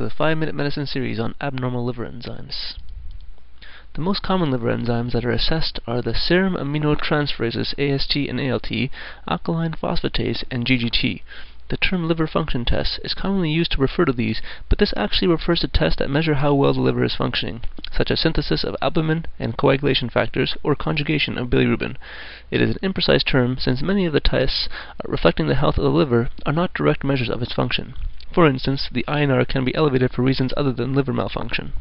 to the 5 Minute Medicine series on abnormal liver enzymes. The most common liver enzymes that are assessed are the serum aminotransferases AST and ALT, alkaline phosphatase, and GGT. The term liver function test is commonly used to refer to these, but this actually refers to tests that measure how well the liver is functioning, such as synthesis of albumin and coagulation factors or conjugation of bilirubin. It is an imprecise term since many of the tests reflecting the health of the liver are not direct measures of its function. For instance, the INR can be elevated for reasons other than liver malfunction.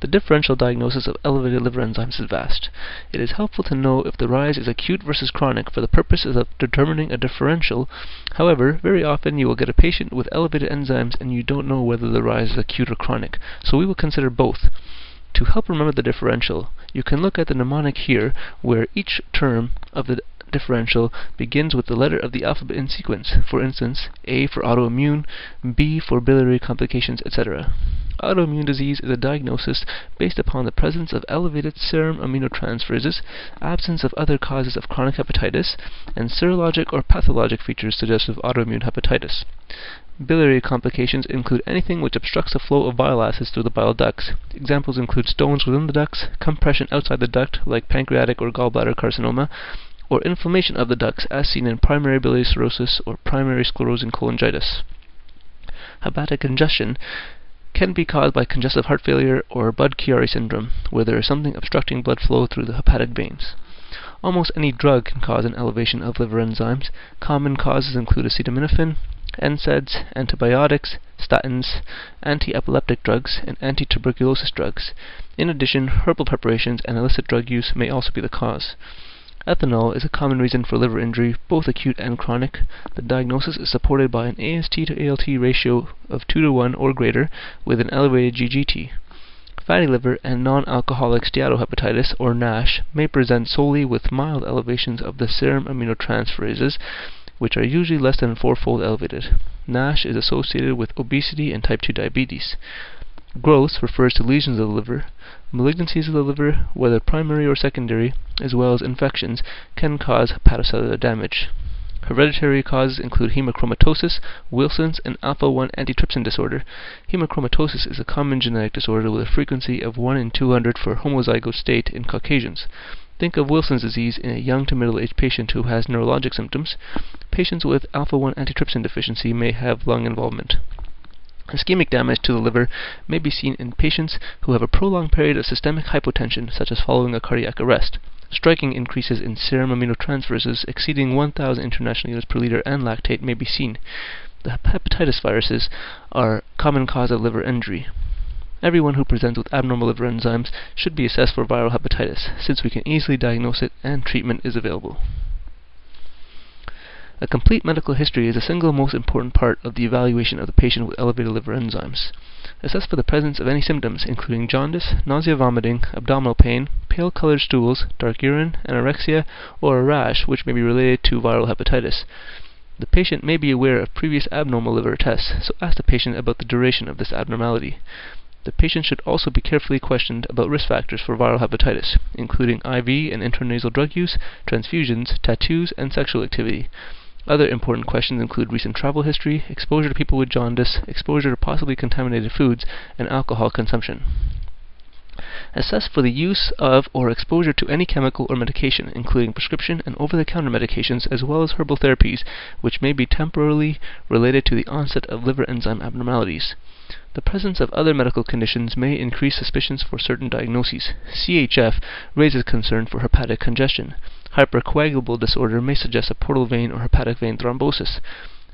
The differential diagnosis of elevated liver enzymes is vast. It is helpful to know if the rise is acute versus chronic for the purposes of determining a differential. However, very often you will get a patient with elevated enzymes and you don't know whether the rise is acute or chronic, so we will consider both. To help remember the differential, you can look at the mnemonic here, where each term of the differential begins with the letter of the alphabet in sequence. For instance, A for autoimmune, B for biliary complications, etc. Autoimmune disease is a diagnosis based upon the presence of elevated serum aminotransferases, absence of other causes of chronic hepatitis, and serologic or pathologic features suggestive of autoimmune hepatitis. Biliary complications include anything which obstructs the flow of bile acids through the bile ducts. Examples include stones within the ducts, compression outside the duct, like pancreatic or gallbladder carcinoma, or inflammation of the ducts as seen in primary biliary cirrhosis or primary sclerosing cholangitis. Hepatic congestion can be caused by congestive heart failure or Budd-Chiari syndrome, where there is something obstructing blood flow through the hepatic veins. Almost any drug can cause an elevation of liver enzymes. Common causes include acetaminophen, NSAIDs, antibiotics, statins, anti-epileptic drugs, and anti-tuberculosis drugs. In addition, herbal preparations and illicit drug use may also be the cause. Ethanol is a common reason for liver injury, both acute and chronic. The diagnosis is supported by an AST to ALT ratio of 2 to 1 or greater with an elevated GGT. Fatty liver and non-alcoholic steatohepatitis, or NASH, may present solely with mild elevations of the serum aminotransferases, which are usually less than fourfold elevated. NASH is associated with obesity and type 2 diabetes. Growth refers to lesions of the liver. Malignancies of the liver, whether primary or secondary, as well as infections, can cause hepatocellular damage. Hereditary causes include hemochromatosis, Wilson's, and alpha-1 antitrypsin disorder. Hemochromatosis is a common genetic disorder with a frequency of 1 in 200 for homozygous state in Caucasians. Think of Wilson's disease in a young to middle-aged patient who has neurologic symptoms. Patients with alpha-1 antitrypsin deficiency may have lung involvement. Ischemic damage to the liver may be seen in patients who have a prolonged period of systemic hypotension, such as following a cardiac arrest. Striking increases in serum aminotransferases exceeding 1,000 international units per liter and lactate may be seen. The hepatitis viruses are common cause of liver injury. Everyone who presents with abnormal liver enzymes should be assessed for viral hepatitis, since we can easily diagnose it and treatment is available. A complete medical history is the single most important part of the evaluation of the patient with elevated liver enzymes. Assess for the presence of any symptoms, including jaundice, nausea, vomiting, abdominal pain, pale colored stools, dark urine, anorexia, or a rash which may be related to viral hepatitis. The patient may be aware of previous abnormal liver tests, so ask the patient about the duration of this abnormality. The patient should also be carefully questioned about risk factors for viral hepatitis, including IV and intranasal drug use, transfusions, tattoos, and sexual activity. Other important questions include recent travel history, exposure to people with jaundice, exposure to possibly contaminated foods, and alcohol consumption. Assess for the use of or exposure to any chemical or medication, including prescription and over-the-counter medications, as well as herbal therapies, which may be temporarily related to the onset of liver enzyme abnormalities. The presence of other medical conditions may increase suspicions for certain diagnoses. CHF raises concern for hepatic congestion. Hypercoagulable disorder may suggest a portal vein or hepatic vein thrombosis.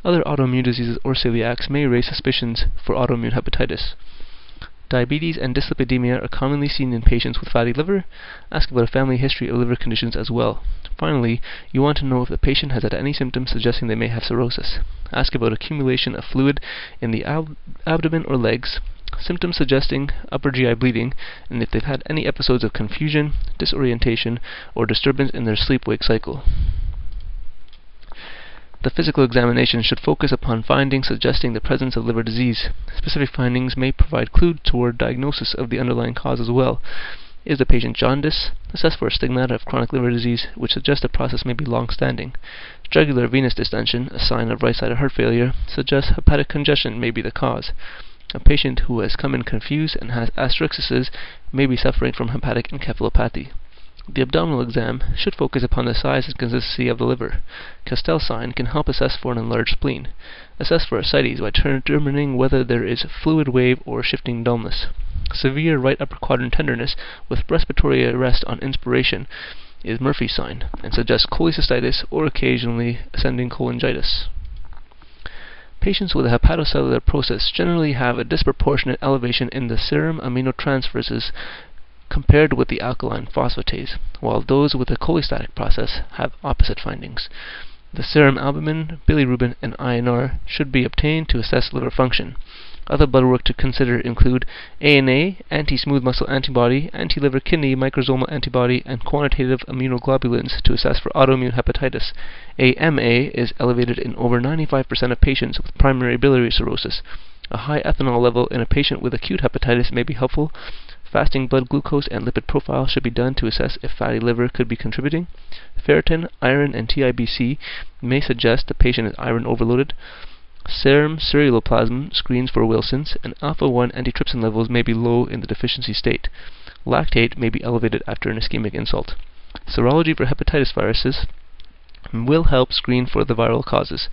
Other autoimmune diseases or celiacs may raise suspicions for autoimmune hepatitis. Diabetes and dyslipidemia are commonly seen in patients with fatty liver. Ask about a family history of liver conditions as well. Finally, you want to know if the patient has had any symptoms suggesting they may have cirrhosis. Ask about accumulation of fluid in the ab abdomen or legs, symptoms suggesting upper GI bleeding, and if they've had any episodes of confusion, disorientation, or disturbance in their sleep-wake cycle. The physical examination should focus upon findings suggesting the presence of liver disease. Specific findings may provide clues toward diagnosis of the underlying cause as well. Is the patient jaundice? Assess for stigmata of chronic liver disease, which suggests the process may be long-standing. Jugular venous distension, a sign of right-sided heart failure, suggests hepatic congestion may be the cause. A patient who has come in confused and has asterixis may be suffering from hepatic encephalopathy. The abdominal exam should focus upon the size and consistency of the liver. Castell sign can help assess for an enlarged spleen. Assess for ascites by determining whether there is fluid wave or shifting dullness. Severe right upper quadrant tenderness with respiratory arrest on inspiration is Murphy's sign and suggests cholecystitis or occasionally ascending cholangitis. Patients with a hepatocellular process generally have a disproportionate elevation in the serum aminotransferases compared with the alkaline phosphatase, while those with a cholestatic process have opposite findings. The serum albumin, bilirubin, and INR should be obtained to assess liver function. Other blood work to consider include ANA, anti-smooth muscle antibody, anti-liver kidney microsomal antibody, and quantitative immunoglobulins to assess for autoimmune hepatitis. AMA is elevated in over 95% of patients with primary biliary cirrhosis. A high ethanol level in a patient with acute hepatitis may be helpful. Fasting blood glucose and lipid profile should be done to assess if fatty liver could be contributing. Ferritin, iron, and TIBC may suggest the patient is iron overloaded. Serum ceruloplasmin screens for Wilson's, and alpha-1 antitrypsin levels may be low in the deficiency state. Lactate may be elevated after an ischemic insult. Serology for hepatitis viruses will help screen for the viral causes.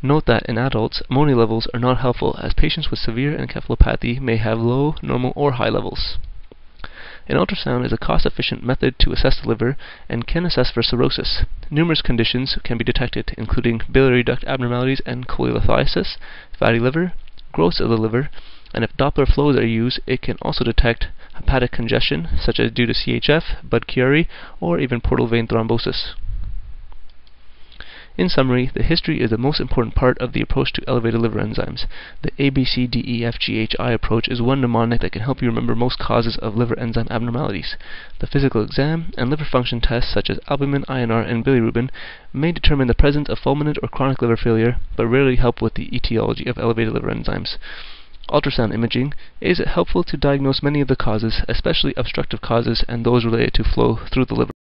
Note that in adults, ammonia levels are not helpful as patients with severe encephalopathy may have low, normal, or high levels. An ultrasound is a cost-efficient method to assess the liver and can assess for cirrhosis. Numerous conditions can be detected, including biliary duct abnormalities and cholelithiasis, fatty liver, growths of the liver, and if Doppler flows are used, it can also detect hepatic congestion, such as due to CHF, Budd-Chiari, or even portal vein thrombosis. In summary, the history is the most important part of the approach to elevated liver enzymes. The ABCDEFGHI approach is one mnemonic that can help you remember most causes of liver enzyme abnormalities. The physical exam and liver function tests such as albumin, INR, and bilirubin may determine the presence of fulminant or chronic liver failure, but rarely help with the etiology of elevated liver enzymes. Ultrasound imaging is helpful to diagnose many of the causes, especially obstructive causes and those related to flow through the liver.